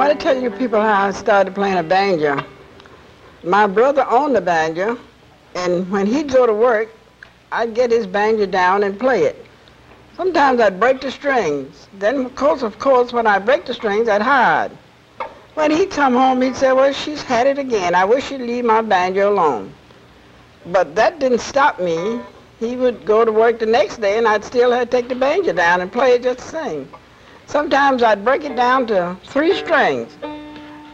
want to tell you people how I started playing a banjo. My brother owned the banjo, and when he'd go to work, I'd get his banjo down and play it. Sometimes I'd break the strings. Then, of course, of course, when I break the strings, I'd hide. When he'd come home, he'd say, well, she's had it again. I wish she'd leave my banjo alone. But that didn't stop me. He would go to work the next day, and I'd still have to take the banjo down and play it just the same. Sometimes I'd break it down to three strings.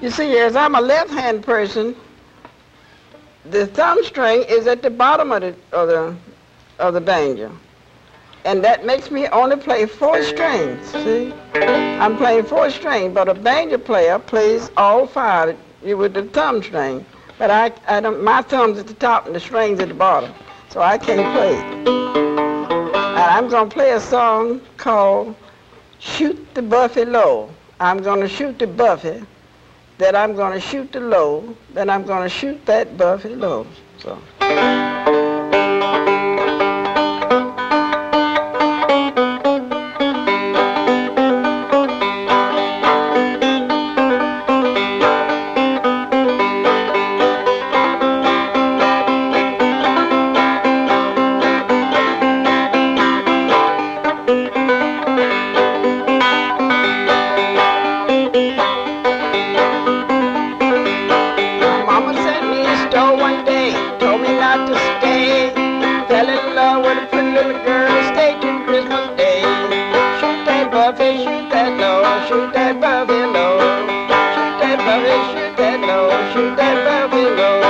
You see, as I'm a left-hand person, the thumb string is at the bottom of the, of the, of the banjo. And that makes me only play four strings, see? I'm playing four strings, but a banjo player plays all five with the thumb string. But I, I don't, my thumb's at the top and the string's at the bottom, so I can't play. And I'm going to play a song called shoot the Buffalo. I'm going to shoot the Buffy, That I'm going to shoot the low, then I'm going to shoot that Buffalo. So. that Babylon, shoot that Babylon, shoot that low! shoot that Babylon.